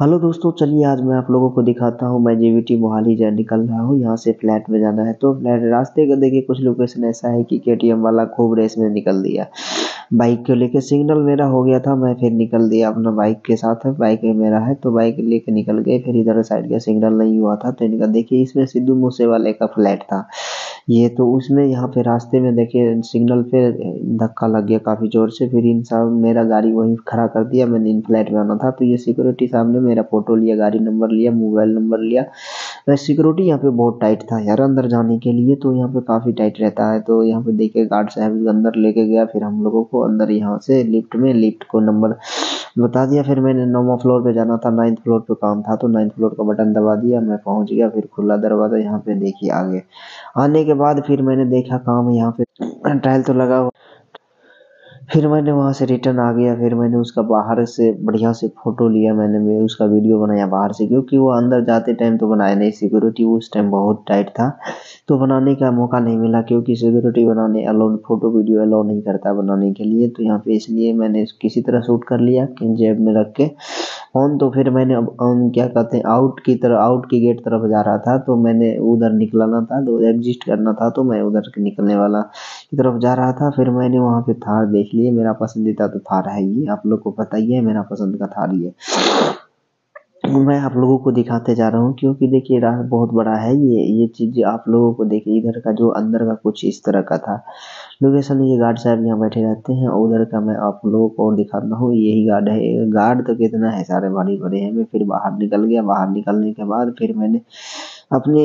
Hello दोस्तों, चलिए आज मैं आप लोगों को दिखाता हूँ। मैं जेवीटी मोहाली जा निकल रहा हूँ। यहाँ से फ्लैट में जाना है। तो फ्लैट रास्ते का देखिए, कुछ लोकेशन ऐसा है कि के वाला खूब रेस में निकल दिया। बाइक को लेके सिग्नल मेरा हो गया था, मैं फिर निकल दिया अपना बाइक के साथ। है बाइक मेरा है तो बाइक लेके निकल गए। फिर इधर साइड का सिग्नल नहीं हुआ था। तो इनका देखिए, इसमें सिद्धू मूसे वाले का फ्लैट था। ये तो उसमें यहाँ पे रास्ते में देखिए सिग्नल पे धक्का लग गया काफ़ी ज़ोर से। फिर इन साहब मेरा गाड़ी वहीं खड़ा कर दिया, मैंने इन फ्लैट में आना था। तो ये सिक्योरिटी साहब ने मेरा फ़ोटो लिया, गाड़ी नंबर लिया मोबाइल नंबर लिया। वह सिक्योरिटी यहाँ पे बहुत टाइट था यार अंदर जाने के लिए तो यहाँ पे काफ़ी टाइट रहता है। तो यहाँ पे देखिए गार्ड साहब अंदर लेके गया, फिर हम लोगों को अंदर यहाँ से लिफ्ट में लिफ्ट को नंबर बता दिया, फिर मैंने नौवा फ्लोर पे जाना था नाइन्थ फ्लोर पे काम था तो नाइन्थ फ्लोर का बटन दबा दिया, मैं पहुँच गया, फिर खुला दरवाज़ा यहाँ पे देखिए आगे। आने के बाद फिर मैंने देखा काम यहाँ पे टाइल तो लगा हुआ। फिर मैंने वहाँ से रिटर्न आ गया, फिर मैंने उसका बाहर से बढ़िया से फ़ोटो लिया, मैंने मैं उसका वीडियो बनाया बाहर से, क्योंकि वो अंदर जाते टाइम तो बनाया नहीं सिक्योरिटी उस टाइम बहुत टाइट था। तो बनाने का मौका नहीं मिला क्योंकि सिक्योरिटी बनाने अलाउ फ़ोटो वीडियो अलाउ नहीं करता बनाने के लिए। तो यहाँ पे इसलिए मैंने किसी तरह शूट कर लिया जेब में रख के। ऑन तो फिर मैंने अब ऑन क्या कहते हैं आउट की तरफ़ आउट की गेट तरफ़ जा रहा था तो मैंने उधर निकलना था तो एग्जिस्ट करना था तो मैं उधर निकलने वाला की तरफ़ जा रहा था। फिर मैंने वहाँ पे थार देख लिए, मेरा पसंदीदा तो थार है ये आप लोग को पता ही है, मेरा पसंद का थार ये मैं आप लोगों को दिखाते जा रहा हूँ, क्योंकि देखिए राह बहुत बड़ा है ये ये चीज़ आप लोगों को देखिए, इधर का जो अंदर का कुछ इस तरह का था। लोकेशन ये गार्ड साहब यहाँ बैठे रहते हैं और उधर का मैं आप लोगों को और दिखाता हूँ, यही गार्ड है, गार्ड तो कितना है, सारे बड़े बड़े हैं, मैं फिर बाहर निकल गया, बाहर निकलने के बाद फिर मैंने अपने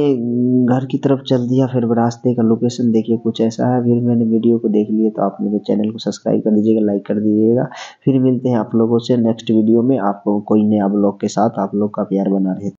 घर की तरफ़ चल दिया, फिर रास्ते का लोकेशन देखिए, कुछ ऐसा है। फिर मैंने वीडियो को देख लिया तो आप मेरे चैनल को सब्सक्राइब कर दीजिएगा लाइक कर दीजिएगा। फिर मिलते हैं आप लोगों से नेक्स्ट वीडियो में। आप कोई नया ब्लॉग के साथ आप लोग का प्यार बना रहे।